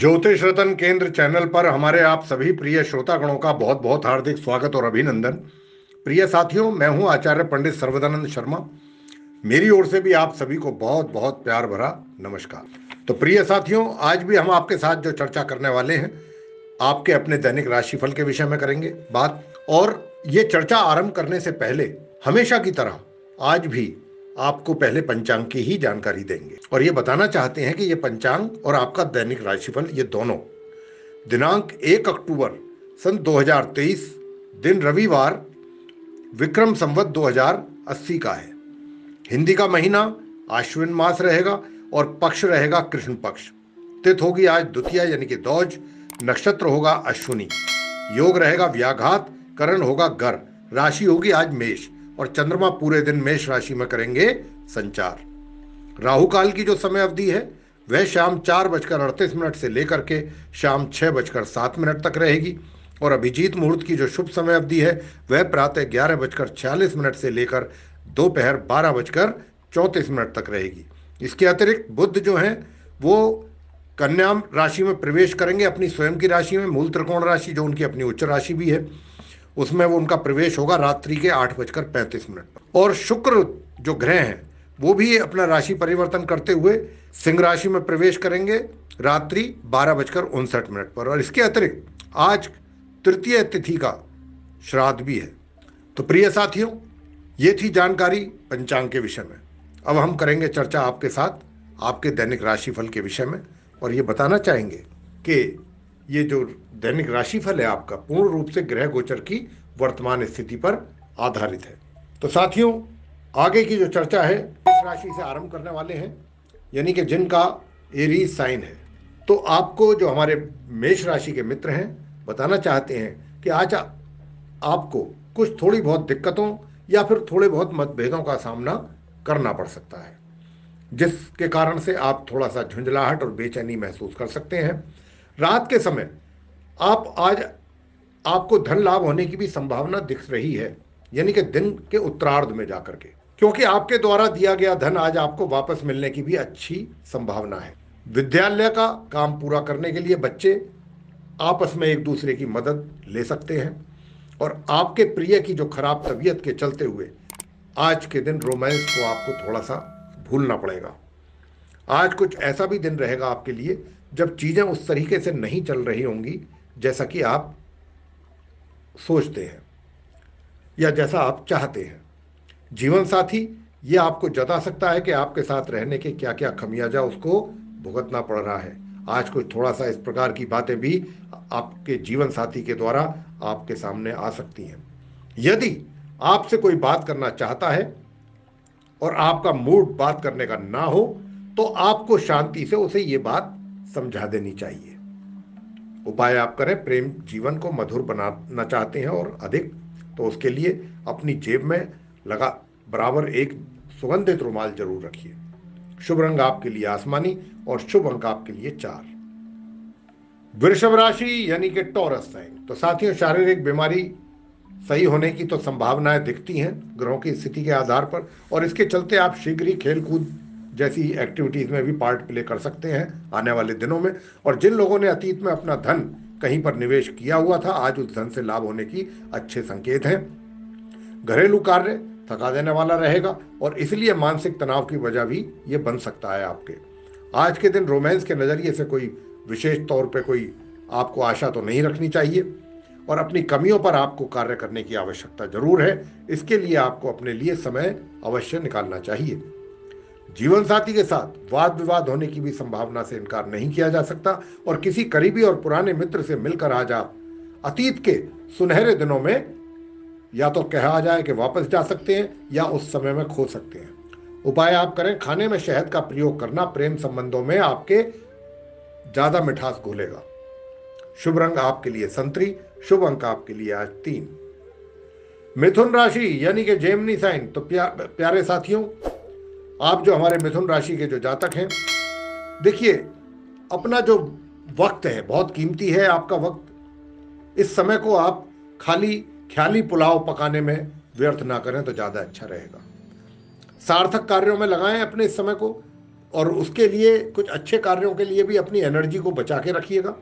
ज्योतिष रतन केंद्र चैनल पर हमारे आप सभी प्रिय श्रोतागणों का बहुत बहुत हार्दिक स्वागत और अभिनंदन। प्रिय साथियों, मैं हूँ आचार्य पंडित सर्वदानंद शर्मा। मेरी ओर से भी आप सभी को बहुत बहुत प्यार भरा नमस्कार। तो प्रिय साथियों, आज भी हम आपके साथ जो चर्चा करने वाले हैं, आपके अपने दैनिक राशिफल के विषय में करेंगे बात। और ये चर्चा आरंभ करने से पहले हमेशा की तरह आज भी आपको पहले पंचांग की ही जानकारी देंगे। और ये बताना चाहते हैं कि ये पंचांग और आपका दैनिक राशिफल, ये दोनों। दिनांक एक अक्टूबर सन 2023 दिन रविवार विक्रम संवत 2080 का है। हिंदी का महीना, आश्विन मास रहेगा और पक्ष रहेगा कृष्ण पक्ष। तिथ होगी आज द्वितीय, यानी कि दौज। नक्षत्र होगा अश्विनी। योग रहेगा व्याघात, करण होगा गर। राशि होगी आज मेष। और चंद्रमा पूरे दिन मेष राशि में करेंगे संचार। राहु काल की जो समय अवधि है, वह शाम चार बजकर अड़तीस मिनट से लेकर के शाम छह बजकर सात मिनट तक रहेगी। और अभिजीत मुहूर्त की जो शुभ समय अवधि है, वह प्रातः ग्यारह बजकर छियालीस मिनट से लेकर दोपहर बारह बजकर चौंतीस मिनट तक रहेगी। इसके अतिरिक्त बुद्ध जो हैं, वो कन्या राशि में प्रवेश करेंगे अपनी स्वयं की राशि में, मूल त्रिकोण राशि जो उनकी अपनी उच्च राशि भी है। उसमें वो उनका प्रवेश होगा रात्रि के आठ बजकर पैंतीस मिनट और शुक्र जो ग्रह हैं, वो भी अपना राशि परिवर्तन करते हुए सिंह राशि में प्रवेश करेंगे रात्रि बारह बजकर उनसठ मिनट पर। और इसके अतिरिक्त आज तृतीय तिथि का श्राद्ध भी है। तो प्रिय साथियों, ये थी जानकारी पंचांग के विषय में। अब हम करेंगे चर्चा आपके साथ, आपके दैनिक राशिफल के विषय में। और ये बताना चाहेंगे कि ये जो दैनिक राशिफल है आपका, पूर्ण रूप से ग्रह गोचर की वर्तमान स्थिति पर आधारित है। तो साथियों, आगे की जो चर्चा है, इस राशि से आरंभ करने वाले हैं, यानी कि जिनका एरी साइन है। तो आपको जो हमारे मेष राशि के मित्र हैं, बताना चाहते हैं कि आज आपको कुछ थोड़ी बहुत दिक्कतों या फिर थोड़े बहुत मतभेदों का सामना करना पड़ सकता है, जिसके कारण से आप थोड़ा सा झुंझलाहट और बेचैनी महसूस कर सकते हैं। रात के समय आप आज आपको धन लाभ होने की भी संभावना दिख रही है, यानी कि दिन के उत्तरार्ध में जाकर के। क्योंकि आपके द्वारा दिया गया धन आज आपको वापस मिलने की भी अच्छी संभावना है। विद्यालय का काम पूरा करने के लिए बच्चे आपस में एक दूसरे की मदद ले सकते हैं, और आपके प्रिय की जो खराब तबीयत के चलते हुए आज के दिन रोमांस को आपको थोड़ा सा भूलना पड़ेगा। आज कुछ ऐसा भी दिन रहेगा आपके लिए जब चीज़ें उस तरीके से नहीं चल रही होंगी, जैसा कि आप सोचते हैं, या जैसा आप चाहते हैं। जीवन साथी, ये आपको जता सकता है कि आपके साथ रहने के क्या क्या खमियाजा उसको भुगतना पड़ रहा है। आज कुछ थोड़ा सा इस प्रकार की बातें भी आपके जीवन साथी के द्वारा आपके सामने आ सकती हैं। यदि आपसे कोई बात करना चाहता है और आपका मूड बात करने का ना हो तो आपको शांति से उसे ये बात समझा देनी चाहिए। उपाय आप करें, प्रेम जीवन को मधुर बनाना चाहते हैं और अधिक तो उसके लिए अपनी जेब में लगा बराबर एक सुगंधित रुमाल ज़रूर रखिए। शुभ रंग आपके लिए आसमानी और शुभ अंक आपके लिए चार। वृषभ राशि यानी कि टॉरस साइन। तो साथियों, शारीरिक बीमारी सही होने की तो संभावनाएँ दिखती हैं, ग्रहों की स्थिति के आधार पर, और इसके चलते आप शीघ्र ही खेल कूद जैसी एक्टिविटीज़ में भी पार्ट प्ले कर सकते हैं आने वाले दिनों में। और जिन लोगों ने अतीत में अपना धन कहीं पर निवेश किया हुआ था, आज उस धन से लाभ होने की अच्छे संकेत हैं। घरेलू कार्य थका देने वाला रहेगा और इसलिए मानसिक तनाव की वजह भी ये बन सकता है आपके। आज के दिन रोमांस के नज़रिए से कोई विशेष तौर पे कोई आपको आशा तो नहीं रखनी चाहिए और अपनी कमियों पर आपको कार्य करने की आवश्यकता ज़रूर है। इसके लिए आपको अपने लिए समय अवश्य निकालना चाहिए। जीवन साथी के साथ वाद विवाद होने की भी संभावना से इनकार नहीं किया जा सकता और किसी करीबी और पुराने मित्र से मिलकर आज। आप अतीत के सुनहरे दिनों में या तो कहा जाए कि वापस जा सकते हैं या उस समय में खो सकते हैं। उपाय आप करें खाने में शहद का प्रयोग करना प्रेम संबंधों में आपके ज़्यादा मिठास घोलेगा। शुभ रंग आपके लिए संतरी शुभ अंक आपके लिए आज तीन। मिथुन राशि यानी कि जेमनी साइन। तो प्या, प्यारे साथियों आप जो हमारे मिथुन राशि के जो जातक हैं, देखिए, अपना जो वक्त है, बहुत कीमती है आपका वक्त, इस समय को आप खाली ख्याली पुलाव पकाने में व्यर्थ ना करें तो ज़्यादा अच्छा रहेगा। सार्थक कार्यों में लगाएँ अपने इस समय को और उसके लिए, कुछ अच्छे कार्यों के लिए भी अपनी एनर्जी को बचा के रखिएगा।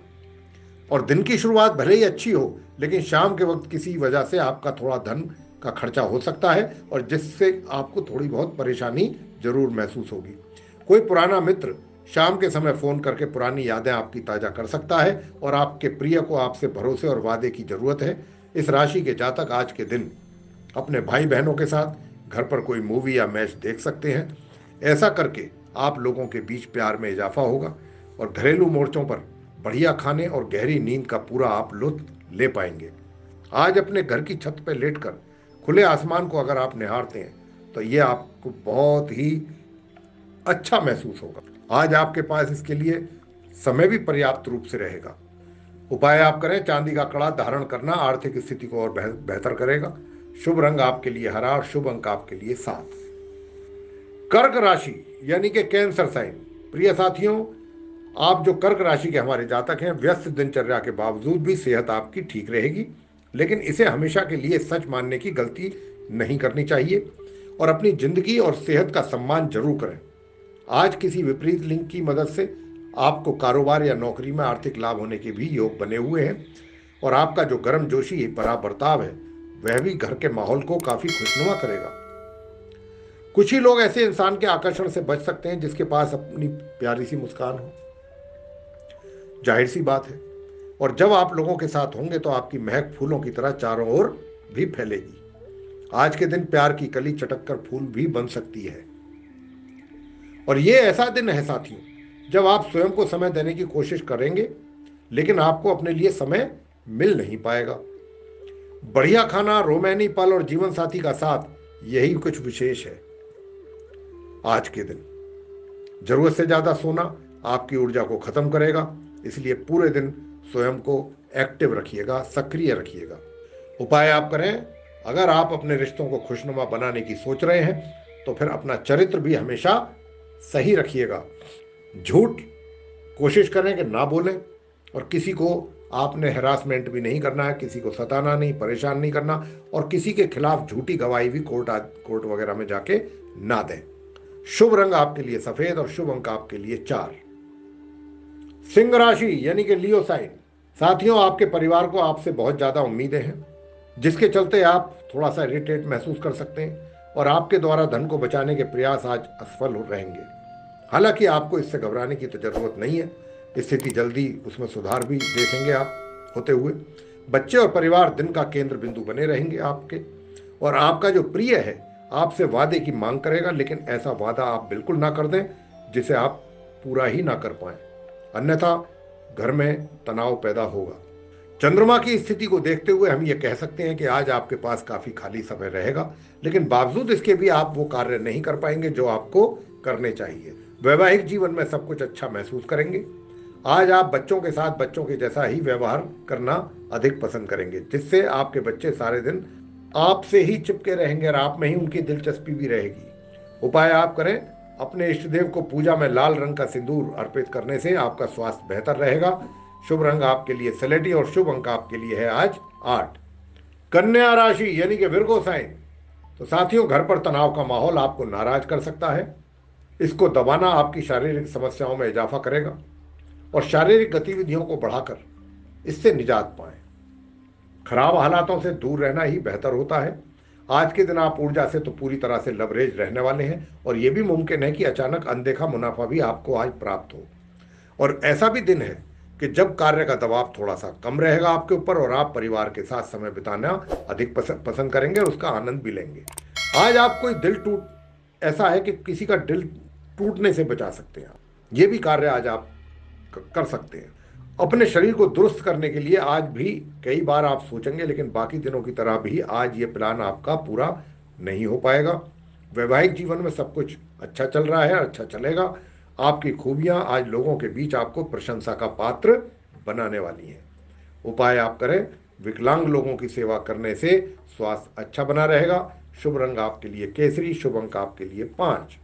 और दिन की शुरुआत भले ही अच्छी हो, लेकिन शाम के वक्त किसी वजह से आपका थोड़ा धन का खर्चा हो सकता है और जिससे आपको थोड़ी बहुत परेशानी ज़रूर महसूस होगी। कोई पुराना मित्र शाम के समय फ़ोन करके पुरानी यादें आपकी ताज़ा कर सकता है और आपके प्रिय को आपसे भरोसे और वादे की ज़रूरत है। इस राशि के जातक आज के दिन अपने भाई बहनों के साथ घर पर कोई मूवी या मैच देख सकते हैं। ऐसा करके आप लोगों के बीच प्यार में इजाफा होगा और घरेलू मोर्चों पर बढ़िया खाने और गहरी नींद का पूरा आप लुत्फ ले पाएँगे। आज अपने घर की छत पर लेटकर खुले आसमान को अगर आप निहारते हैं तो ये आपको बहुत ही अच्छा महसूस होगा। आज आपके पास इसके लिए समय भी पर्याप्त रूप से रहेगा। उपाय आप करें, चांदी का कड़ा धारण करना आर्थिक स्थिति को और बेहतर करेगा। शुभ रंग आपके लिए हरा और शुभ अंक आपके लिए सात। कर्क राशि, यानी कि कैंसर साइन। प्रिय साथियों, आप जो कर्क राशि के हमारे जातक हैं, व्यस्त दिनचर्या के बावजूद भी सेहत आपकी ठीक रहेगी। लेकिन इसे हमेशा के लिए सच मानने की गलती नहीं करनी चाहिए और अपनी ज़िंदगी और सेहत का सम्मान ज़रूर करें। आज किसी विपरीत लिंग की मदद से आपको कारोबार या नौकरी में आर्थिक लाभ होने के भी योग बने हुए हैं और आपका जो गर्म जोशी भरा बर्ताव है, वह भी घर के माहौल को काफ़ी खुशनुमा करेगा। कुछ ही लोग ऐसे इंसान के आकर्षण से बच सकते हैं जिसके पास अपनी प्यारी सी मुस्कान हो। ज़ाहिर सी बात है और जब आप लोगों के साथ होंगे तो आपकी महक फूलों की तरह चारों ओर भी फैलेगी। आज के दिन प्यार की कली चटक कर फूल भी बन सकती है। और ये ऐसा दिन है साथियों, जब आप स्वयं को समय देने की कोशिश करेंगे, लेकिन आपको अपने लिए समय मिल नहीं पाएगा। बढ़िया खाना, रोमैनी पल और जीवन साथी का साथ, यही कुछ विशेष है। आज के दिन ज़रूरत से ज़्यादा सोना आपकी ऊर्जा को खत्म करेगा, इसलिए पूरे दिन स्वयं को एक्टिव रखिएगा, सक्रिय रखिएगा। उपाय आप करें, अगर आप अपने रिश्तों को खुशनुमा बनाने की सोच रहे हैं तो फिर अपना चरित्र भी हमेशा सही रखिएगा। झूठ कोशिश करें कि ना बोलें, और किसी को आपने हरासमेंट भी नहीं करना है, किसी को सताना नहीं, परेशान नहीं करना, और किसी के खिलाफ झूठी गवाही भी कोर्ट कोर्ट वगैरह में जाके ना दें। शुभ रंग आपके लिए सफ़ेद और शुभ अंक आपके लिए चार। सिंह राशि, यानी कि लियो साइन साथियों, आपके परिवार को आपसे बहुत ज़्यादा उम्मीदें हैं, जिसके चलते आप थोड़ा सा इरिटेट महसूस कर सकते हैं और आपके द्वारा धन को बचाने के प्रयास आज असफल हो रहेंगे। हालाँकि आपको इससे घबराने की तो ज़रूरत नहीं है। स्थिति जल्दी उसमें सुधार भी देखेंगे आप होते हुए। बच्चे और परिवार दिन का केंद्र बिंदु बने रहेंगे आपके। और आपका जो प्रिय है, आपसे वादे की मांग करेगा, लेकिन ऐसा वादा आप बिल्कुल ना कर दें, जिसे आप पूरा ही ना कर पाए। अन्यथा घर में तनाव पैदा होगा। चंद्रमा की स्थिति को देखते हुए हम ये कह सकते हैं कि आज आपके पास काफ़ी खाली समय रहेगा, लेकिन बावजूद इसके भी आप वो कार्य नहीं कर पाएँगे जो आपको करने चाहिए। वैवाहिक जीवन में सब कुछ अच्छा महसूस करेंगे। आज आप बच्चों के साथ बच्चों के जैसा ही व्यवहार करना अधिक पसंद करेंगे, जिससे आपके बच्चे सारे दिन आपसे ही चिपके रहेंगे और आप में ही उनकी दिलचस्पी भी रहेगी। उपाय आप करें अपने इष्ट देव को पूजा में लाल रंग का सिंदूर अर्पित करने से आपका स्वास्थ्य बेहतर रहेगा। शुभ रंग आपके लिए सलेटी और शुभ अंक आपके लिए है आज आठ। कन्या राशि यानी कि विर्गो साइन। तो साथियों, घर पर तनाव का माहौल आपको नाराज़ कर सकता है। इसको दबाना आपकी शारीरिक समस्याओं में इजाफा करेगा और शारीरिक गतिविधियों को बढ़ाकर इससे निजात पाए। खराब हालातों से दूर रहना ही बेहतर होता है। आज के दिन आप ऊर्जा से तो पूरी तरह से लवरेज रहने वाले हैं और यह भी मुमकिन है कि अचानक अनदेखा मुनाफा भी आपको आज प्राप्त हो। और ऐसा भी दिन है कि जब कार्य का दबाव थोड़ा सा कम रहेगा आपके ऊपर और आप परिवार के साथ समय बिताना अधिक पसंद करेंगे और उसका आनंद भी लेंगे। आज आप कोई दिल टूट, ऐसा है कि किसी का दिल टूटने से बचा सकते हैं आप। ये भी कार्य आज आप कर सकते हैं। अपने शरीर को दुरुस्त करने के लिए आज भी कई बार आप सोचेंगे, लेकिन बाकी दिनों की तरह भी आज ये प्लान आपका पूरा नहीं हो पाएगा। वैवाहिक जीवन में सब कुछ अच्छा चल रहा है अच्छा चलेगा। आपकी खूबियाँ आज लोगों के बीच आपको प्रशंसा का पात्र बनाने वाली हैं। उपाय आप करें। विकलांग लोगों की सेवा करने से स्वास्थ्य अच्छा बना रहेगा। शुभ रंग आपके लिए केसरी, शुभ अंक आपके लिए पाँच।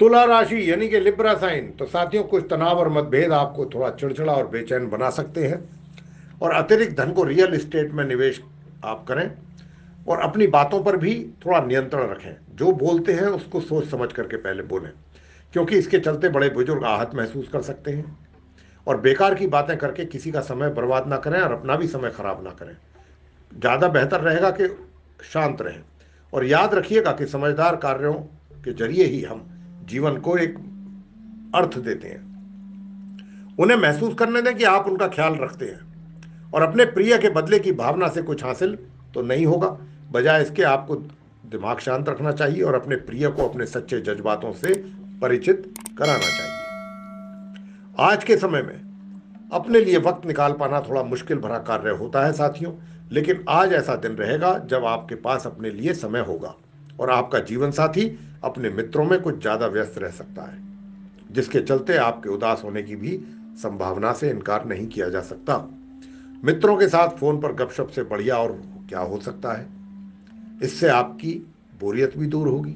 तुला राशि यानी कि लिब्रा साइन तो साथियों, कुछ तनाव और मतभेद आपको थोड़ा चिड़चिड़ा और बेचैन बना सकते हैं। और अतिरिक्त धन को रियल इस्टेट में निवेश आप करें और अपनी बातों पर भी थोड़ा नियंत्रण रखें। जो बोलते हैं, उसको सोच समझ करके पहले बोलें, क्योंकि इसके चलते बड़े बुज़ुर्ग आहत महसूस कर सकते हैं। और बेकार की बातें करके किसी का समय बर्बाद ना करें और अपना भी समय खराब ना करें। ज़्यादा बेहतर रहेगा कि शांत रहें। और याद रखिएगा कि समझदार कार्यों के ज़रिए ही हम जीवन को एक अर्थ देते हैं। उन्हें महसूस करने दें कि आप उनका ख्याल रखते हैं। और अपने प्रिय के बदले की भावना से कुछ हासिल तो नहीं होगा। बजाय इसके आपको दिमाग शांत रखना चाहिए और अपने प्रिय को अपने सच्चे जज्बातों से परिचित कराना चाहिए। आज के समय में अपने लिए वक्त निकाल पाना थोड़ा मुश्किल भरा कार्य होता है साथियों, लेकिन आज ऐसा दिन रहेगा जब आपके पास अपने लिए समय होगा। और आपका जीवन साथी अपने मित्रों में कुछ ज़्यादा व्यस्त रह सकता है, जिसके चलते आपके उदास होने की भी संभावना से इनकार नहीं किया जा सकता। मित्रों के साथ फ़ोन पर गपशप से बढ़िया और क्या हो सकता है? इससे आपकी बोरियत भी दूर होगी।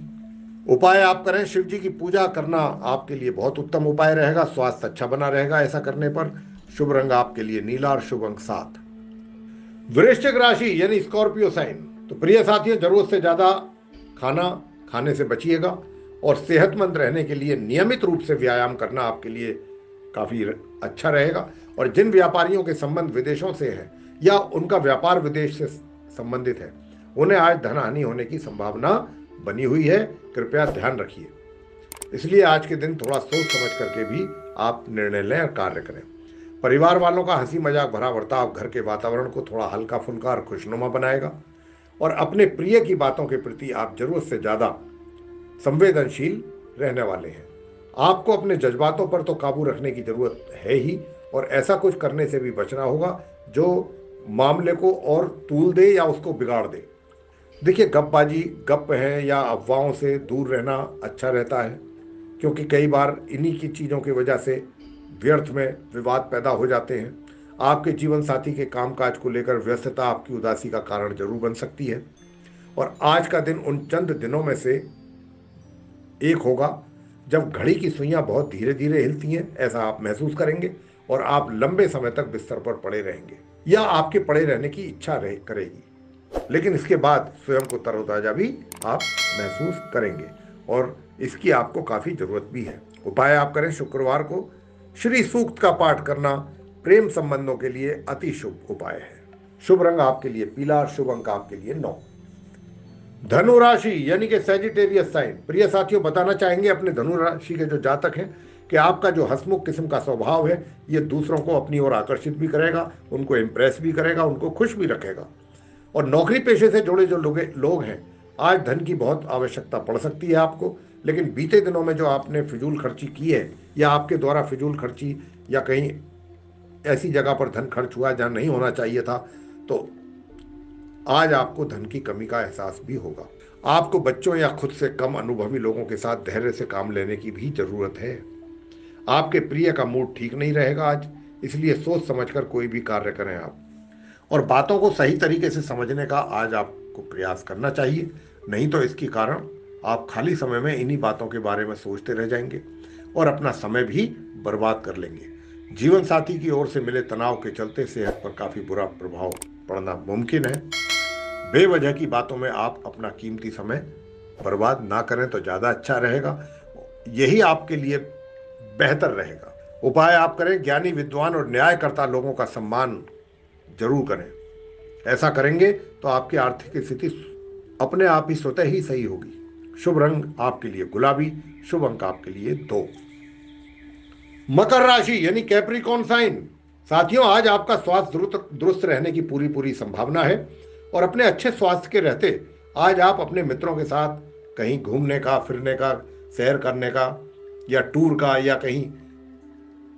उपाय आप करें शिव जी की पूजा करना आपके लिए बहुत उत्तम उपाय रहेगा। स्वास्थ्य अच्छा बना रहेगा ऐसा करने पर। शुभ रंग आपके लिए नीला और शुभ अंक सात। वृश्चिक राशि यानी स्कॉर्पियो साइन। तो प्रिय साथियों, ज़रूरत से ज़्यादा खाना खाने से बचिएगा और सेहतमंद रहने के लिए नियमित रूप से व्यायाम करना आपके लिए काफ़ी अच्छा रहेगा। और जिन व्यापारियों के संबंध विदेशों से है या उनका व्यापार विदेश से संबंधित है, उन्हें आज धन हानि होने की संभावना बनी हुई है। कृपया ध्यान रखिए। इसलिए आज के दिन थोड़ा सोच समझ करके भी आप निर्णय लें और कार्य करें। परिवार वालों का हँसी मज़ाक भरा बर्ताव घर के वातावरण को थोड़ा हल्का फुल्का और खुशनुमा बनाएगा। और अपने प्रिय की बातों के प्रति आप ज़रूरत से ज़्यादा संवेदनशील रहने वाले हैं। आपको अपने जज्बातों पर तो काबू रखने की ज़रूरत है ही, और ऐसा कुछ करने से भी बचना होगा जो मामले को और तूल दे या उसको बिगाड़ दे। देखिए गपबाजी गप है या अफवाहों से दूर रहना अच्छा रहता है, क्योंकि कई बार इन्हीं की चीज़ों की वजह से व्यर्थ में विवाद पैदा हो जाते हैं। आपके जीवन साथी के कामकाज को लेकर व्यस्तता आपकी उदासी का कारण ज़रूर बन सकती है। और आज का दिन उन चंद दिनों में से एक होगा, जब घड़ी की सुइयाँ बहुत धीरे धीरे हिलती हैं, ऐसा आप महसूस करेंगे और आप लंबे समय तक बिस्तर पर पड़े रहेंगे। या आपके पड़े रहने की इच्छा रहे, करेगी। लेकिन इसके बाद स्वयं को तरोताजा भी आप महसूस करेंगे और इसकी आपको काफ़ी ज़रूरत भी है। उपाय आप करें शुक्रवार को। श्री सूक्त का पाठ करना प्रेम संबंधों के लिए अति शुभ उपाय है। शुभ रंग आपके लिए पीला शुभ अंक आपके लिए नौ। धनु राशि यानी कि सेजिटेरियस साइन प्रिय साथियों, बताना चाहेंगे अपने धनु राशि के जो जातक हैं कि आपका जो हसमुख किस्म का स्वभाव है, ये दूसरों को अपनी ओर आकर्षित भी करेगा, उनको इम्प्रेस भी करेगा, उनको खुश भी रखेगा। और नौकरी पेशे से जुड़े जो लोग लोग हैं, आज धन की बहुत आवश्यकता पड़ सकती है आपको, लेकिन बीते दिनों में जो आपने फिजूल खर्ची की है, या आपके द्वारा फिजूल खर्ची या कहीं ऐसी जगह पर धन खर्च हुआ जहाँ नहीं होना चाहिए था तो आज आपको धन की कमी का एहसास भी होगा। आपको बच्चों या खुद से कम अनुभवी लोगों के साथ धैर्य से काम लेने की भी ज़रूरत है। आपके प्रिय का मूड ठीक नहीं रहेगा आज, इसलिए सोच समझकर कोई भी कार्य करें आप। और बातों को सही तरीके से समझने का आज आपको प्रयास करना चाहिए, नहीं तो इसके कारण आप खाली समय में इन्हीं बातों के बारे में सोचते रह जाएँगे और अपना समय भी बर्बाद कर लेंगे। जीवन साथी की ओर से मिले तनाव के चलते सेहत पर काफ़ी बुरा प्रभाव पड़ना मुमकिन है। बेवजह की बातों में आप अपना कीमती समय बर्बाद ना करें तो ज़्यादा अच्छा रहेगा। यही आपके लिए बेहतर रहेगा। उपाय आप करें, ज्ञानी, विद्वान और न्यायकर्ता लोगों का सम्मान ज़रूर करें। ऐसा करेंगे तो आपकी आर्थिक स्थिति अपने आप ही स्वतः ही सही होगी। शुभ रंग आपके लिए गुलाबी, शुभ अंक आपके लिए दो। मकर राशि, यानी कैप्रिकॉन साइन साथियों, आज आपका स्वास्थ्य दुरुस्त रहने की पूरी पूरी संभावना है और अपने अच्छे स्वास्थ्य के रहते आज आप अपने मित्रों के साथ कहीं घूमने का, फिरने का, सैर करने का या टूर का या कहीं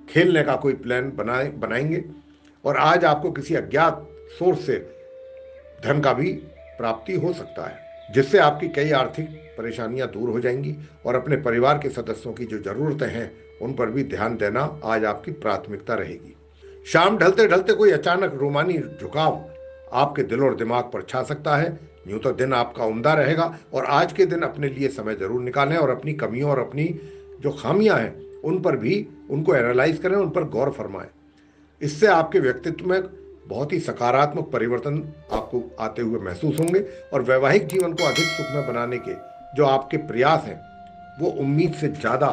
खेलने का कोई प्लान बनाए, बनाएँगे और आज आपको किसी अज्ञात सोर्स से धन का भी प्राप्ति हो सकता है, जिससे आपकी कई आर्थिक परेशानियाँ दूर हो जाएँगी और अपने परिवार के सदस्यों की जो ज़रूरतें हैं उन पर भी ध्यान देना आज आपकी प्राथमिकता रहेगी। शाम ढलते ढलते कोई अचानक रोमानी झुकाव आपके दिल और दिमाग पर छा सकता है। यूँ तो दिन आपका उमदा रहेगा और आज के दिन अपने लिए समय ज़रूर निकालें और अपनी कमियों और अपनी जो खामियाँ हैं, उन पर भी उनको एनालाइज करें, उन पर गौर फरमाएँ। इससे आपके व्यक्तित्व में बहुत ही सकारात्मक परिवर्तन आपको आते हुए महसूस होंगे और वैवाहिक जीवन को अधिक सुखमय बनाने के जो आपके प्रयास हैं, वो उम्मीद से ज़्यादा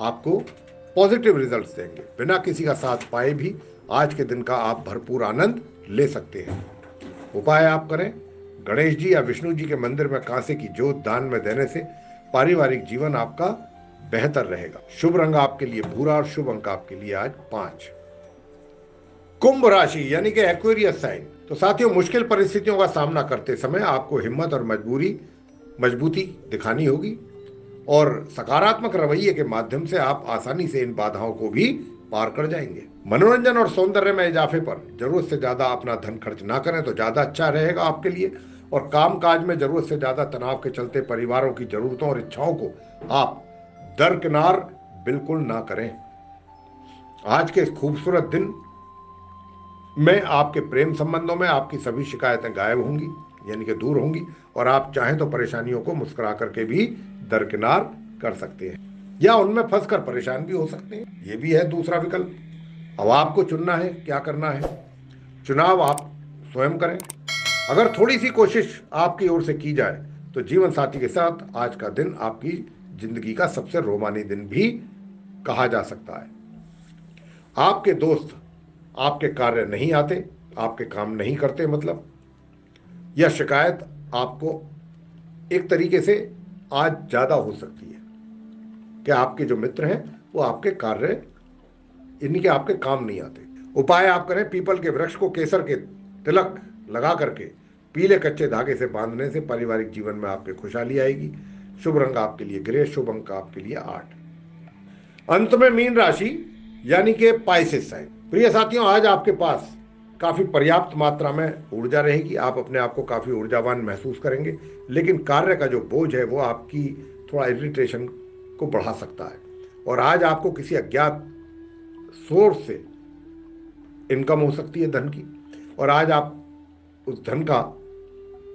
आपको पॉजिटिव रिजल्ट्स देंगे। बिना किसी का साथ पाए भी आज के दिन का आप भरपूर आनंद ले सकते हैं। उपाय आप करें। गणेश जी या विष्णु जी के मंदिर में कांसे की जोत दान में देने से पारिवारिक जीवन आपका बेहतर रहेगा। शुभ रंग आपके लिए भूरा और शुभ अंक आपके लिए आज पाँच। कुंभ राशि यानी कि एक्वेरियस साइन तो साथियों, मुश्किल परिस्थितियों का सामना करते समय आपको हिम्मत और मजबूरी, मजबूती दिखानी होगी। और सकारात्मक रवैये के माध्यम से आप आसानी से इन बाधाओं को भी पार कर जाएँगे। मनोरंजन और सौंदर्य में इजाफे पर ज़रूरत से ज़्यादा अपना धन खर्च ना करें तो ज़्यादा अच्छा रहेगा आपके लिए। और काम काज में ज़रूरत से ज़्यादा तनाव के चलते परिवारों की जरूरतों और इच्छाओं को आप दरकिनार बिल्कुल ना करें। आज के इस खूबसूरत दिन में आपके प्रेम संबंधों में आपकी सभी शिकायतें गायब होंगी, यानी कि दूर होंगी, और आप चाहें तो परेशानियों को मुस्कुरा करके भी दरकिनार कर सकते हैं। या उनमें फंसकर परेशान भी हो सकते हैं। ये भी है दूसरा विकल्प। अब आपको चुनना है, क्या करना है? चुनाव आप स्वयं करें। अगर थोड़ी सी कोशिश आपकी ओर से की जाए तो जीवन साथी के साथ आज का दिन आपकी ज़िंदगी का सबसे रोमानी दिन भी कहा जा सकता है। आपके दोस्त, आपके कार्य नहीं आते, आपके काम नहीं करते मतलब। यह शिकायत आपको एक तरीके से आज ज़्यादा हो सकती है कि आपके जो मित्र हैं, वो आपके कार्य, इनके आपके काम नहीं आते। उपाय आप करें, पीपल के वृक्ष को केसर के तिलक लगा करके पीले कच्चे धागे से बांधने से पारिवारिक जीवन में आपके खुशहाली आएगी। शुभ रंग आपके लिए ग्रे शुभ अंक आपके लिए आठ। अंत में मीन राशि, यानी कि पाइसिस साइन। प्रिय साथियों, आज आपके पास काफ़ी पर्याप्त मात्रा में ऊर्जा रहेगी, आप अपने आप को काफ़ी ऊर्जावान महसूस करेंगे, लेकिन कार्य का जो बोझ है वो आपकी थोड़ा इरिटेशन को बढ़ा सकता है। और आज आपको किसी अज्ञात सोर्स से इनकम हो सकती है धन की, और आज आप उस धन का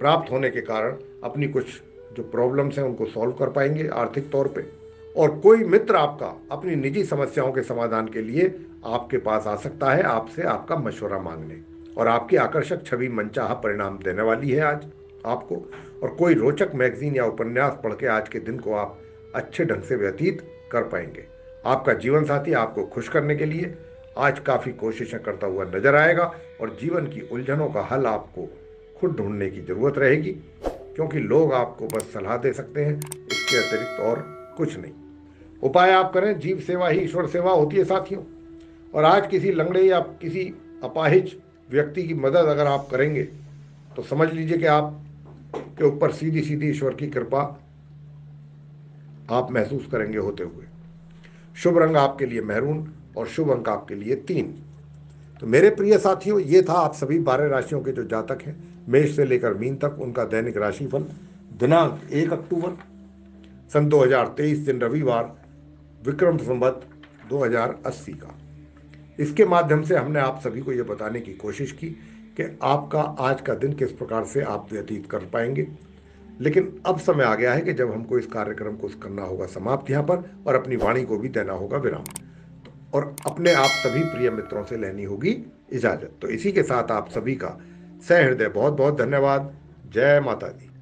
प्राप्त होने के कारण अपनी कुछ जो प्रॉब्लम्स हैं उनको सॉल्व कर पाएँगे आर्थिक तौर पे। और कोई मित्र आपका अपनी निजी समस्याओं के समाधान के लिए आपके पास आ सकता है आपसे आपका मशवरा मांगने। और आपकी आकर्षक छवि मनचाहा परिणाम देने वाली है आज आपको। और कोई रोचक मैगजीन या उपन्यास पढ़ के आज के दिन को आप अच्छे ढंग से व्यतीत कर पाएँगे। आपका जीवन साथी आपको खुश करने के लिए आज काफ़ी कोशिशें करता हुआ नज़र आएगा और जीवन की उलझनों का हल आपको खुद ढूँढने की ज़रूरत रहेगी, क्योंकि लोग आपको बस सलाह दे सकते हैं, इसके अतिरिक्त और कुछ नहीं। उपाय आप करें, जीव सेवा ही ईश्वर सेवा होती है साथियों। और आज किसी लंगड़े या किसी अपाहिज व्यक्ति की मदद अगर आप करेंगे तो समझ लीजिए कि आप के ऊपर सीधी सीधी ईश्वर की कृपा आप महसूस करेंगे होते हुए। शुभ रंग आपके लिए महरून और शुभ अंक आपके लिए तीन। तो मेरे प्रिय साथियों, ये था आप सभी बारह राशियों के जो जातक हैं। मेष से लेकर मीन तक उनका दैनिक राशिफल। दिनांक एक अक्टूबर, सन 2023 दिन रविवार, विक्रम संबत 2080 का। इसके माध्यम से हमने आप सभी को ये बताने की कोशिश की कि आपका आज का दिन किस प्रकार से आप व्यतीत कर पाएँगे। लेकिन अब समय आ गया है कि जब हमको इस कार्यक्रम को करना होगा समाप्त यहाँ पर और अपनी वाणी को भी देना होगा विराम। और अपने आप सभी प्रिय मित्रों से लेनी होगी इजाज़त। तो इसी के साथ आप सभी का सह हृदय बहुत बहुत धन्यवाद। जय माता दी।